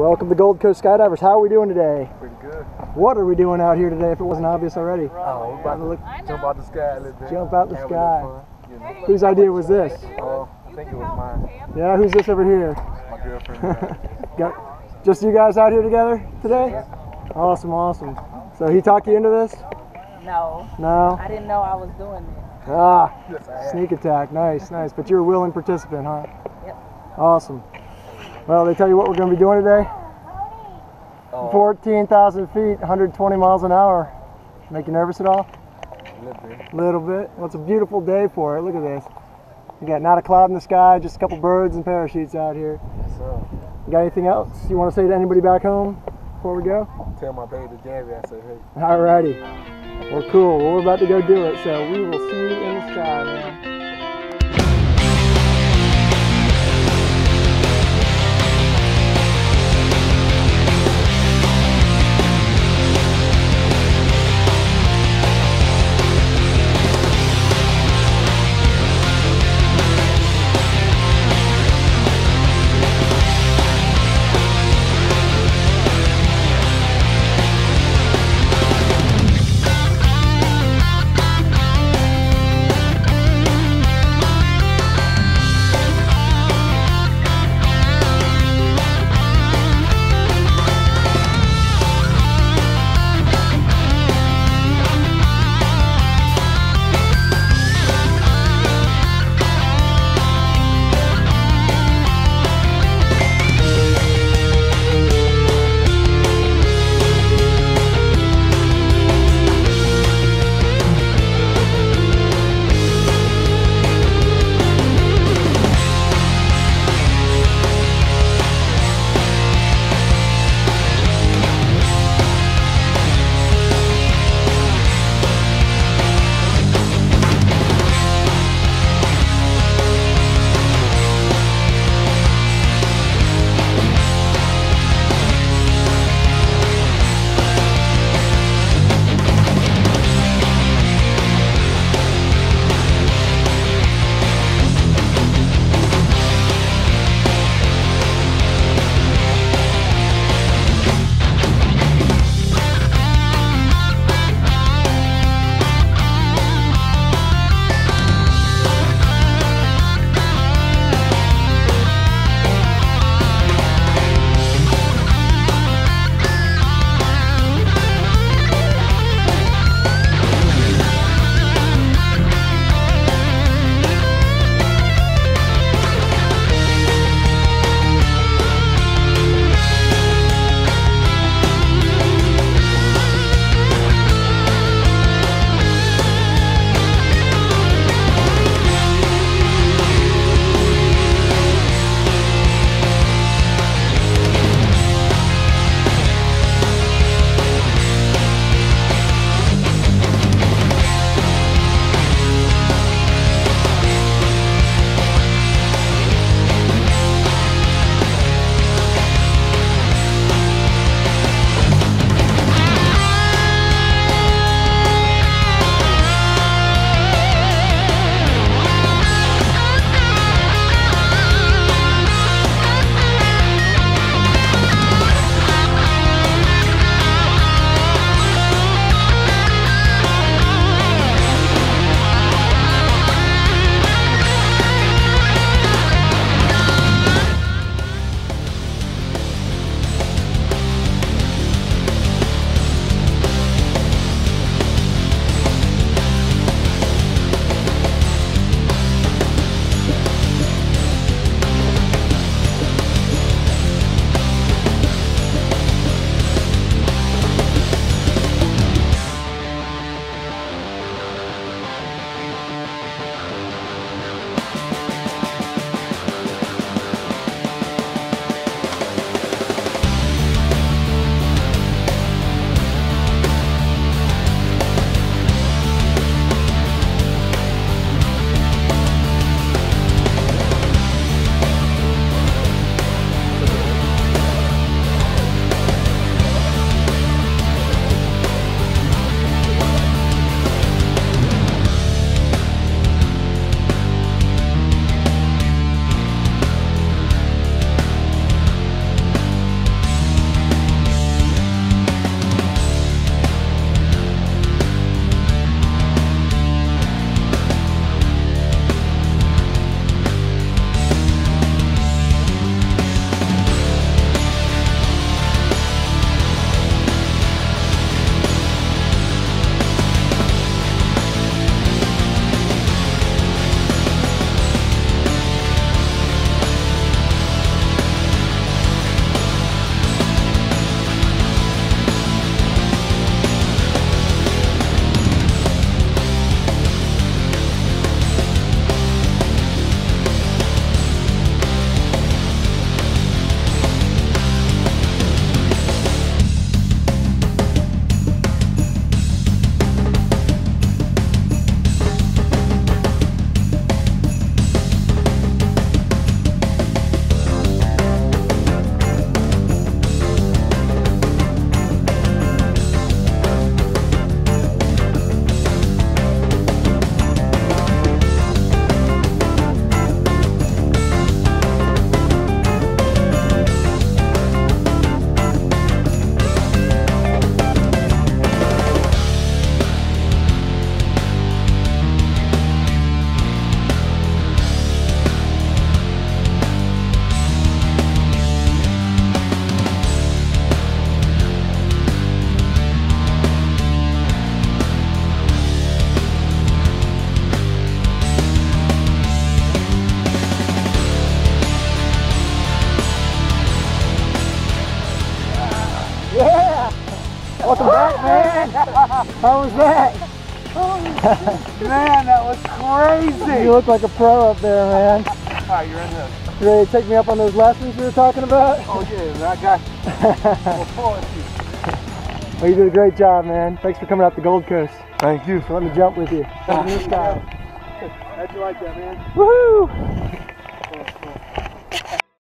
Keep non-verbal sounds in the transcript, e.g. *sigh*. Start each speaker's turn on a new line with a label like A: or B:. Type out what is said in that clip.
A: Welcome to Gold Coast Skydivers. How are we doing today?
B: Pretty good.
A: What are we doing out here today if it wasn't obvious already?
B: Oh, we're about to look, jump out the sky a little bit.
A: Jump out the
B: Have
A: sky.
B: little you know.
A: Whose idea was this?
B: Oh, I think it was mine.
A: Yeah, who's this over here?
B: My girlfriend. *laughs*
A: Got just you guys out here together today? Awesome, awesome. So he talked you into this?
C: No,
A: No?
C: I didn't know I was doing this.
A: Ah,
B: yes,
A: sneak attack. Nice, nice. But you're a willing participant, huh?
C: Yep.
A: Awesome. Well, they tell you what we're going to be doing today?
B: Oh,
A: 14,000 feet, 120 miles an hour. Make you nervous at all?
B: a little bit.
A: little bit. Well, it's a beautiful day for it. Look at this. You got not a cloud in the sky, just a couple birds and parachutes out here.
B: So,
A: You got anything else you want to say to anybody back home before we go?
B: tell my baby Gabby I said, hey.
A: Alrighty. Well, cool. Well, we're about to go do it, so we will see you in the sky, Welcome back, man. How was that? *laughs*
B: Man, that was crazy.
A: You look like a pro up there, man.
B: Alright, you're in this.
A: You ready to take me up on those lessons we were talking about?
B: Oh yeah, man, I got you. Look forward to you.
A: Well, you did a great job, man. Thanks for coming out the Gold Coast.
B: Thank you.
A: So let me jump with you. Up in the sky.
B: How'd you like that, man?
A: Woohoo!